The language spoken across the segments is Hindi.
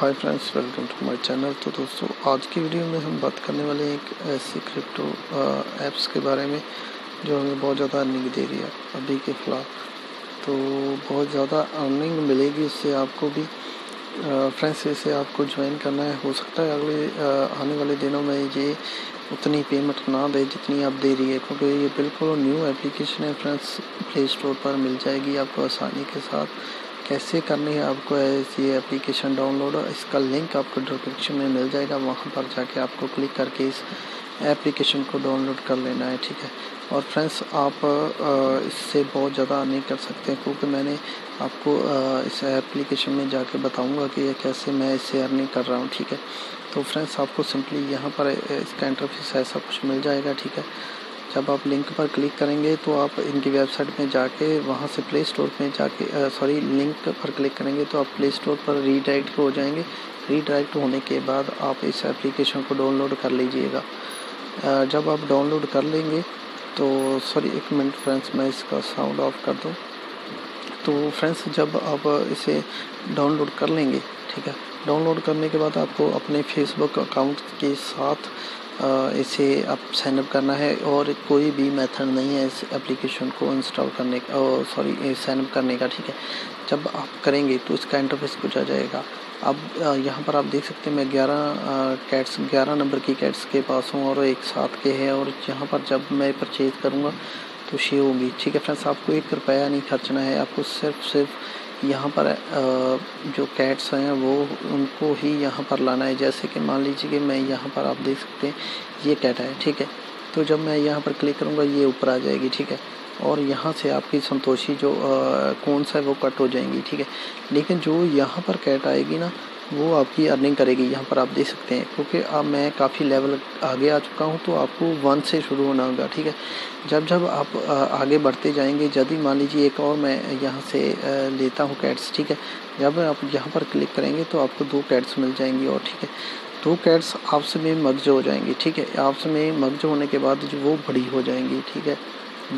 Hi friends welcome to my channel तो दोस्तों, आज की वीडियो में हम बात करने वाले हैं एक ऐसी क्रिप्टो ऐप्स के बारे में जो हमें बहुत ज़्यादा अर्निंग दे रही है अभी के फ़िलहाल। तो बहुत ज़्यादा अर्निंग मिलेगी इससे आपको भी। फ्रेंड्स इसे आपको ज्वाइन करना है। हो सकता है अगले आने वाले दिनों में ये उतनी पेमेंट ना दे जितनी आप दे रही है, क्योंकि ये बिल्कुल न्यू एप्लीकेशन है। फ्रेंड्स प्ले स्टोर पर मिल जाएगी आपको आसानी के साथ। कैसे करनी है आपको ये एप्लीकेशन डाउनलोड इसका लिंक आपको डिस्क्रिप्शन में मिल जाएगा, वहाँ पर जाके आपको क्लिक करके इस एप्लीकेशन को डाउनलोड कर लेना है, ठीक है? और फ्रेंड्स आप इससे बहुत ज़्यादा नहीं कर सकते क्योंकि मैंने आपको इस एप्लीकेशन में जाके बताऊँगा कि ये कैसे मैं इससे अर्निंग कर रहा हूँ, ठीक है? तो फ्रेंड्स आपको सिंपली यहाँ पर इसका इंटरफेस ऐसा कुछ मिल जाएगा, ठीक है? जब आप लिंक पर क्लिक करेंगे तो आप इनकी वेबसाइट में जाके वहाँ से प्ले स्टोर में जाके सॉरी लिंक पर क्लिक करेंगे तो आप प्ले स्टोर पर रीडायरेक्ट हो जाएँगे। रीडायरेक्ट होने के बाद आप इस एप्लीकेशन को डाउनलोड कर लीजिएगा। जब आप डाउनलोड कर लेंगे तो सॉरी एक मिनट फ्रेंड्स मैं इसका साउंड ऑफ़ कर दूँ। तो फ्रेंड्स जब आप इसे डाउनलोड कर लेंगे, ठीक है? डाउनलोड करने के बाद आपको अपने फेसबुक अकाउंट के साथ इसे आप साइनअप करना है और कोई भी मेथड नहीं है इस एप्लीकेशन को इंस्टॉल करने का सॉरी साइनअप करने का, ठीक है? जब आप करेंगे तो इसका इंटरफेस कुछ आ जाएगा। अब यहाँ पर आप देख सकते हैं मैं 11 कैट्स 11 नंबर की कैट्स के पास हूँ और एक साथ के हैं और यहाँ पर जब मैं परचेज करूँगा तो शे होगी। ठीक है फ्रेंड्स आपको एक रुपया नहीं खर्चना है, आपको सिर्फ़ सिर्फ़ यहाँ पर जो कैट्स हैं वो उनको ही यहाँ पर लाना है। जैसे कि मान लीजिए कि मैं यहाँ पर आप देख सकते हैं, ये कैट है, ठीक है? तो जब मैं यहाँ पर क्लिक करूँगा, ये ऊपर आ जाएगी, ठीक है? और यहाँ से आपकी संतोषी जो कौन सा है वो कट हो जाएँगी, ठीक है? लेकिन जो यहाँ पर कैट आएगी ना वो आपकी अर्निंग करेगी, यहाँ पर आप देख सकते हैं। क्योंकि अब मैं काफ़ी लेवल आगे आ चुका हूँ तो आपको वन से शुरू होना होगा, ठीक है? जब जब आप आगे बढ़ते जाएँगे, यदि मान लीजिए एक और मैं यहाँ से लेता हूँ कैट्स ठीक है? जब आप यहाँ पर क्लिक करेंगे तो आपको दो कैट्स मिल जाएँगी और, ठीक है? दो कैट्स आपस में मगज हो जाएँगी, ठीक है? आपस में मगज होने के बाद जो वो बड़ी हो जाएँगी, ठीक है?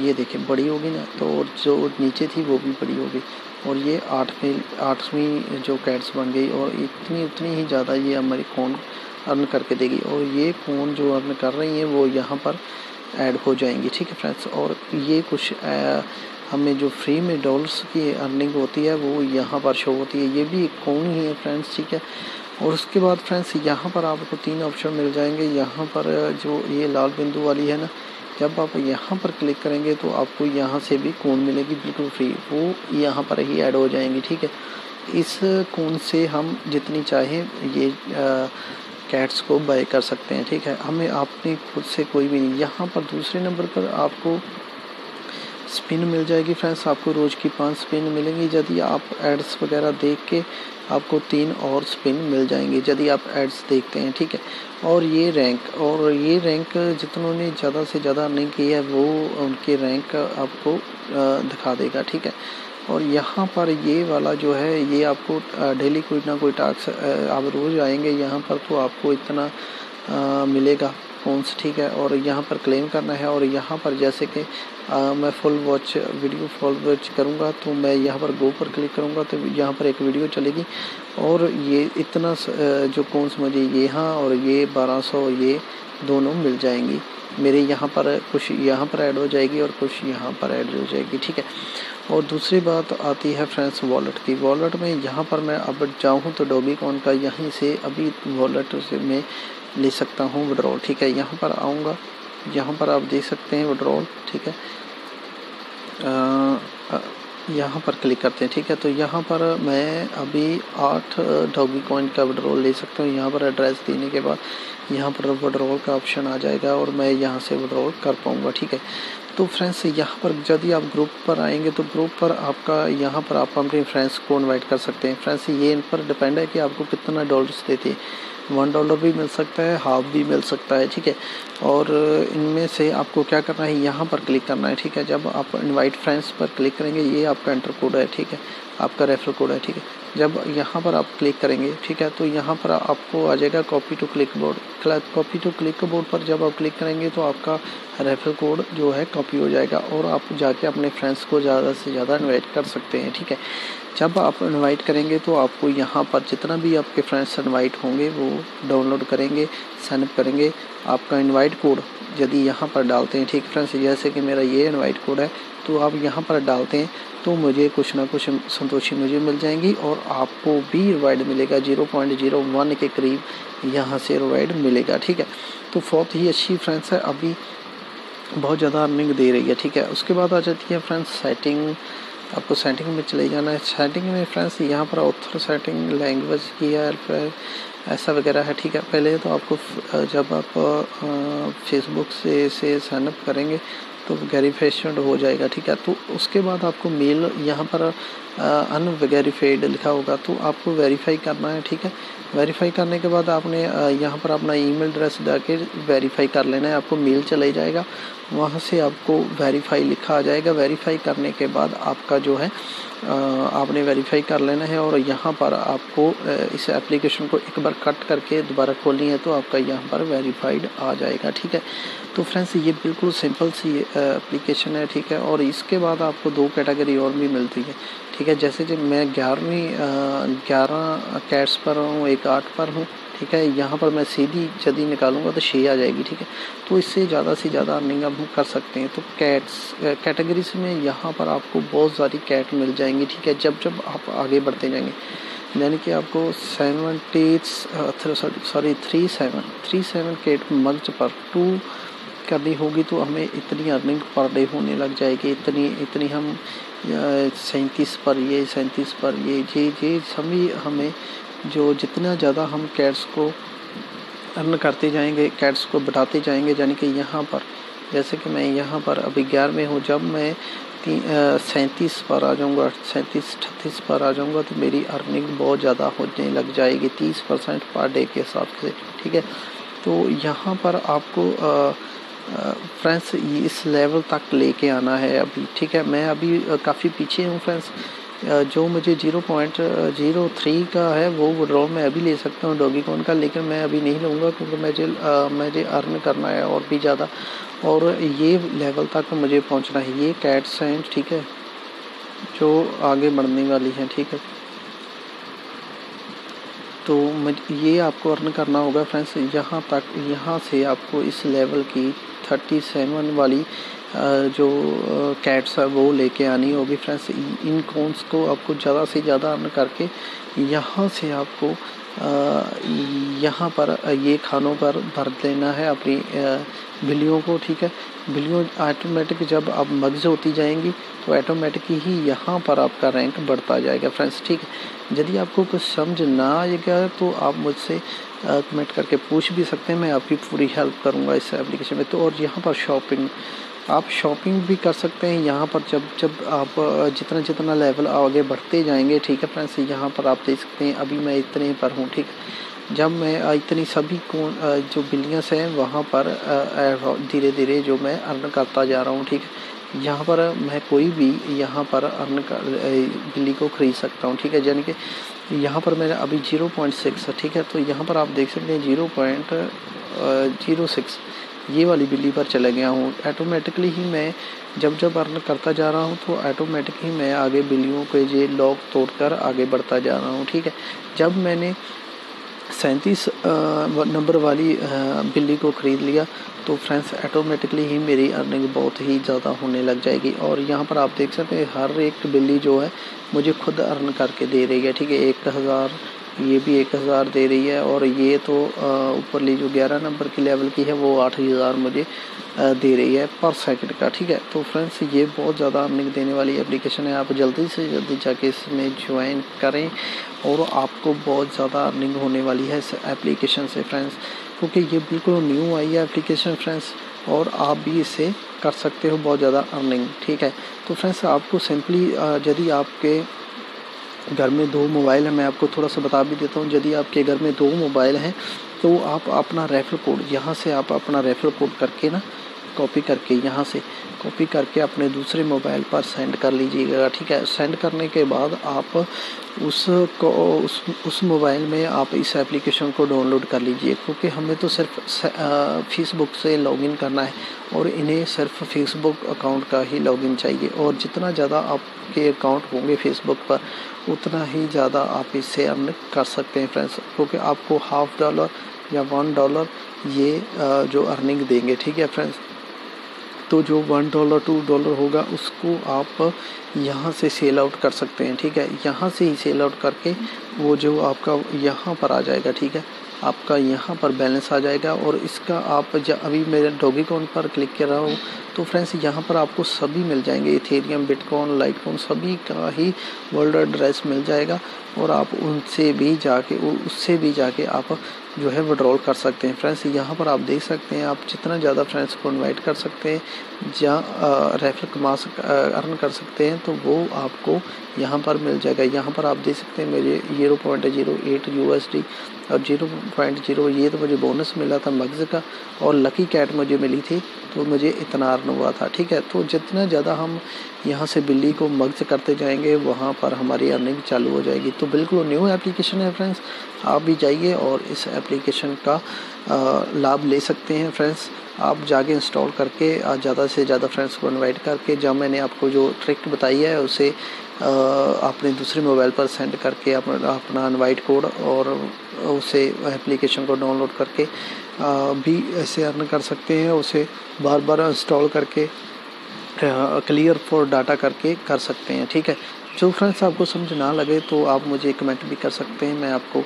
ये देखें, बड़ी होगी ना तो जो नीचे थी, वो भी बड़ी होगी। और ये आठवीं आठवीं जो कैट्स बन गई और इतनी उतनी ही ज़्यादा ये हमारी कौन अर्न करके देगी। और ये कौन जो अर्न कर रही हैं वो यहाँ पर ऐड हो जाएँगी ठीक है फ्रेंड्स और ये कुछ आ, हमें जो फ्री में डॉलर्स की अर्निंग होती है वो यहाँ पर शो होती है। ये भी एक कौन ही है फ्रेंड्स ठीक है? और उसके बाद फ्रेंड्स यहाँ पर आपको तीन ऑप्शन मिल जाएँगे। यहाँ पर जो ये लाल बिंदु वाली है ना जब आप यहाँ पर क्लिक करेंगे तो आपको यहाँ से भी कौन मिलेगी, बिल्कुल फ्री वो यहाँ पर ही ऐड हो जाएँगी, ठीक है? इस कौन से हम जितनी चाहे ये कैट्स को बाय कर सकते हैं, ठीक है? हमें आपने खुद से कोई भी नहीं यहाँ पर दूसरे नंबर पर आपको स्पिन मिल जाएगी फ्रेंड्स आपको रोज़ की पाँच स्पिन मिलेंगी। यदि आप एड्स वगैरह देख के आपको तीन और स्पिन मिल जाएँगे यदि आप एड्स देखते हैं ठीक है? और ये रैंक और ये रैंक जितनों ने ज़्यादा से ज़्यादा नहीं किया है वो उनके रैंक आपको दिखा देगा ठीक है? और यहाँ पर ये वाला जो है ये आपको डेली कोई ना कोई टास्क आप रोज़ आएँगे यहाँ पर तो आपको इतना आ, मिलेगा। फोन्स ठीक है, और यहाँ पर क्लेम करना है, और यहाँ पर जैसे कि मैं full watch video full watch करूँगा तो मैं यहाँ पर गो पर क्लिक करूँगा तो यहाँ पर एक वीडियो चलेगी। और ये इतना जो कौन मुझे ये हाँ और ये 1200 ये दोनों मिल जाएँगी। मेरे यहाँ पर कुछ यहाँ पर ऐड हो जाएगी और कुछ यहाँ पर ऐड हो जाएगी, ठीक है। और दूसरी बात आती है फ्रेंड्स वॉलेट की। वॉलेट में यहाँ पर मैं अब जाऊँ तो डोबी कॉन का यहीं से अभी वॉलेट से मैं ले सकता हूँ विड्रॉल ठीक है? यहाँ पर आऊँगा। यहाँ पर आप देख सकते हैं विड्रॉल ठीक है? यहाँ पर क्लिक करते हैं, ठीक है? तो यहाँ पर मैं अभी आठ डॉगी कॉइन का विड्रॉल ले सकता हूँ। यहाँ पर एड्रेस देने के बाद यहाँ पर विड्रॉल का ऑप्शन आ जाएगा और मैं यहाँ से विड्रॉल कर पाऊँगा, ठीक है? तो फ्रेंड्स यहाँ पर यदि आप ग्रुप पर आएँगे तो ग्रुप पर आपका, यहाँ पर आप अपने फ्रेंड्स को इनवाइट कर सकते हैं। फ्रेंड्स ये इन पर डिपेंड है कि आपको कितना डॉलर्स देते हैं। वन डॉलर भी मिल सकता है हाफ़ भी मिल सकता है ठीक है? और इनमें से आपको क्या करना है, यहाँ पर क्लिक करना है, ठीक है? जब आप इनवाइट फ्रेंड्स पर क्लिक करेंगे, ये आपका एंटर कोड है, ठीक है? आपका रेफर कोड है, ठीक है? जब यहाँ पर आप क्लिक करेंगे, ठीक है? तो यहाँ पर आपको आ जाएगा copy to click board copy to click board पर जब आप क्लिक करेंगे तो आपका रेफर कोड जो है कॉपी हो जाएगा और आप जाके अपने फ्रेंड्स को ज़्यादा से ज़्यादा इन्वाइट कर सकते हैं, ठीक है? जब आप इनवाइट करेंगे तो आपको यहाँ पर जितना भी आपके फ्रेंड्स इनवाइट होंगे, वो डाउनलोड करेंगे साइनअप करेंगे आपका इनवाइट कोड यदि यहाँ पर डालते हैं, ठीक फ्रेंड्स, जैसे कि मेरा ये इनवाइट कोड है तो आप यहाँ पर डालते हैं तो मुझे कुछ ना कुछ संतोषी मुझे मिल जाएँगी और आपको भी रिवाइड मिलेगा। ज़ीरो पॉइंट ज़ीरो वन के करीब यहाँ से रिवाइड मिलेगा, ठीक है? तो बहुत ही अच्छी फ्रेंड्स है, अभी बहुत ज़्यादा अर्निंग दे रही है, ठीक है? उसके बाद आ जाती है फ्रेंड्स सेटिंग आपको सेटिंग में चले जाना है। सेटिंग में फ्रेंड्स यहाँ पर ऑथर सेटिंग लैंग्वेज की है ऐसा वगैरह है, ठीक है। पहले तो आपको जब आप फेसबुक से से साइनअप करेंगे तो वेरीफेशन हो जाएगा, ठीक है। तो उसके बाद आपको मेल यहाँ पर अनवेरीफाइड लिखा होगा तो आपको वेरीफाई करना है, ठीक है? वेरीफाई करने के बाद आपने यहाँ पर अपना ईमेल एड्रेस डाके वेरीफाई कर लेना है, आपको मेल चला जाएगा। वहाँ से आपको वेरीफाई लिखा आ जाएगा। वेरीफाई करने के बाद आपका जो है आपने वेरीफाई कर लेना है और यहाँ पर आपको इस एप्लीकेशन को एक बार कट करके दोबारा खोलनी है तो आपका यहाँ पर वेरीफाइड आ जाएगा, ठीक है? तो फ्रेंड्स ये बिल्कुल सिंपल सी एप्लीकेशन है, ठीक है? और इसके बाद आपको दो कैटेगरी और भी मिलती है ठीक है, जैसे जब मैं ग्यारहवीं ग्यारह कैट्स पर हूँ, एक आठ पर हूँ, ठीक है, यहाँ पर मैं सीधी यदि निकालूँगा तो छः आ जाएगी, ठीक है। तो इससे ज़्यादा से ज़्यादा अर्निंग अब हम कर सकते हैं। तो कैट्स कैटेगरीज में यहाँ पर आपको बहुत सारी कैट मिल जाएँगी, ठीक है, जब जब आप आगे बढ़ते जाएँगे। यानी कि आपको seven seventy sorry three seven three seven cat मर्ज पर टू करनी होगी तो हमें इतनी अर्निंग पर डे होने लग जाएगी, इतनी इतनी हम सैंतीस पर ये, सैंतीस पर ये ये ये सभी हमें जो जितना ज़्यादा हम कैट्स को अर्न करते जाएँगे, कैट्स को बढ़ाते जाएँगे, यानी कि यहाँ पर, जैसे कि मैं यहाँ पर अभी ग्यारह में हूँ, जब मैं सैंतीस पर आ जाऊँगा, सैंतीस अठतीस पर आ जाऊँगा तो मेरी अर्निंग बहुत ज़्यादा होने लग जाएगी, तीस परसेंट पर डे के हिसाब से, ठीक है? तो यहाँ पर आपको फ्रेंड्स, इस लेवल तक लेके आना है अभी, ठीक है? मैं अभी काफ़ी पीछे हूँ फ्रेंड्स। जो मुझे ज़ीरो पॉइंट ज़ीरो थ्री का है, वो विड्रॉल मैं अभी ले सकता हूँ डॉगी कॉन का, लेकिन मैं अभी नहीं लूँगा क्योंकि मुझे मुझे अर्न करना है और भी ज़्यादा। और ये लेवल तक मुझे पहुँचना है। ये कैट्स हैं ठीक है? जो आगे बढ़ने वाली हैं, ठीक है? तो ये आपको अर्न करना होगा फ्रेंड्स। यहाँ तक, यहाँ से आपको इस लेवल की थर्टी सेवन वाली जो कैट्स है, वो लेके आनी होगी फ्रेंड्स इन कॉन्स को आपको ज़्यादा से ज़्यादा अर्न करके यहाँ से आपको यहाँ पर ये खानों पर भर देना है अपनी बिल्लियों को, ठीक है? बिल्लियों ऑटोमेटिक जब आप मर्ज होती जाएँगी तो ऑटोमेटिक ही यहाँ पर आपका रैंक बढ़ता जाएगा फ्रेंड्स ठीक है? यदि आपको कुछ समझ ना आएगा तो आप मुझसे कमेंट करके पूछ भी सकते हैं, मैं आपकी पूरी हेल्प करूँगा इस एप्लीकेशन में। तो और यहाँ पर शॉपिंग आप शॉपिंग भी कर सकते हैं। यहाँ पर जब जब आप जितना जितना लेवल आगे बढ़ते जाएँगे, ठीक है फ्रेंड्स यहाँ पर आप देख सकते हैं, अभी मैं इतने पर हूँ, ठीक जब मैं इतनी सभी कौन जो बिलियंस हैं, वहाँ पर धीरे धीरे जो मैं अर्न करता जा रहा हूँ, ठीक यहाँ पर मैं कोई भी यहाँ पर अर्न कर बिल्ली को ख़रीद सकता हूँ, ठीक है? यानी कि यहाँ पर मेरा अभी ज़ीरो पॉइंट सिक्स है, ठीक है? तो यहाँ पर आप देख सकते हैं ज़ीरो पॉइंट ज़ीरो सिक्स, ये वाली बिल्ली पर चले गया हूँ। ऐटोमेटिकली ही मैं जब जब अर्न करता जा रहा हूँ तो ऑटोमेटिक ही मैं आगे बिल्लियों के ये लॉक तोड़कर आगे बढ़ता जा रहा हूँ, ठीक है? जब मैंने सैंतीस नंबर वाली बिल्ली को ख़रीद लिया तो फ्रेंड्स ऑटोमेटिकली ही मेरी अर्निंग बहुत ही ज़्यादा होने लग जाएगी। और यहाँ पर आप देख सकते हैं, हर एक बिल्ली जो है, मुझे खुद अर्न करके दे रही है, ठीक है? एक हज़ार, ये भी एक हज़ार दे रही है, और ये तो ऊपरली जो ग्यारह नंबर की लेवल की है, वो आठ हज़ार मुझे दे रही है पर सेकंड का, ठीक है? तो फ्रेंड्स, ये बहुत ज़्यादा अर्निंग देने वाली एप्लीकेशन है। आप जल्दी से जल्दी जाके इसमें ज्वाइन करें। और आपको बहुत ज़्यादा अर्निंग होने वाली है इस एप्लीकेशन से फ्रेंड्स क्योंकि ये बिल्कुल न्यू आई है एप्लीकेशन फ्रेंड्स और आप भी इसे कर सकते हो बहुत ज़्यादा अर्निंग, ठीक है? तो फ्रेंड्स आपको सिंपली यदि आपके घर में दो मोबाइल हैं, मैं आपको थोड़ा सा बता भी देता हूँ, यदि आपके घर में दो मोबाइल हैं तो आप अपना रेफर कोड यहाँ से आप अपना रेफर कोड करके ना कॉपी करके, यहाँ से कॉपी करके अपने दूसरे मोबाइल पर सेंड कर लीजिएगा, ठीक है? सेंड करने के बाद आप उस को, उस उस मोबाइल में आप इस एप्लीकेशन को डाउनलोड कर लीजिए, क्योंकि हमें तो सिर्फ़ फेसबुक से लॉगिन करना है और इन्हें सिर्फ़ फेसबुक अकाउंट का ही लॉगिन चाहिए। और जितना ज़्यादा आपके अकाउंट होंगे फेसबुक पर, उतना ही ज़्यादा आप इससे अर्न कर सकते हैं फ्रेंड्स क्योंकि आपको हाफ़ डॉलर या वन डॉलर ये जो अर्निंग देंगे, ठीक है फ्रेंड्स तो जो वन डॉलर टू डॉलर होगा, उसको आप यहाँ से सेल आउट कर सकते हैं, ठीक है? यहाँ से ही सेल आउट करके वो जो आपका यहाँ पर आ जाएगा, ठीक है? आपका यहाँ पर बैलेंस आ जाएगा और इसका आप अभी मेरे डॉगी कॉन पर क्लिक कर रहा हूँ तो फ्रेंड्स यहाँ पर आपको सभी मिल जाएँगे। इथेरियम बिटकॉइन लाइटकॉइन सभी का ही वर्ल्ड एड्रेस मिल जाएगा और आप उनसे भी जाके उससे भी जाके आप जो है विड्रॉल कर सकते हैं। फ्रेंड्स यहाँ पर आप देख सकते हैं, आप जितना ज़्यादा फ्रेंड्स को इनवाइट कर सकते हैं, जहाँ रेफर कमा सक अर्न कर सकते हैं तो वो आपको यहाँ पर मिल जाएगा। यहाँ पर आप देख सकते हैं, मेरे zero point zero eight U S D और ज़ीरो पॉइंट ज़ीरो ये तो मुझे बोनस मिला था मग्ज़ का और लकी कैट मुझे मिली थी। तो मुझे इतना अर्न हुआ था, ठीक है? तो जितना ज़्यादा हम यहाँ से बिल्ली को मग्ज करते जाएँगे, वहाँ पर हमारी अर्निंग चालू हो जाएगी। तो बिल्कुल न्यू एप्लीकेशन है फ्रेंड्स आप भी जाइए और इस एप्लीकेशन का लाभ ले सकते हैं फ्रेंड्स आप जाके इंस्टॉल करके ज़्यादा से ज़्यादा फ्रेंड्स को इन्वाइट करके जब मैंने आपको जो ट्रिक बताई है, उसे अपने दूसरे मोबाइल पर सेंड करके अपना इनवाइट कोड और उसे एप्लीकेशन को डाउनलोड करके भी ऐसे अर्न कर सकते हैं, उसे बार बार इंस्टॉल करके क्लियर फॉर डाटा करके कर सकते हैं, ठीक है? जो फ्रेंड्स आपको समझ ना लगे तो आप मुझे कमेंट भी कर सकते हैं, मैं आपको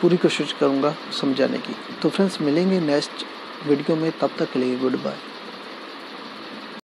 पूरी कोशिश करूँगा समझाने की। तो फ्रेंड्स मिलेंगे नेक्स्ट वीडियो में, तब तक के लिए गुड बाय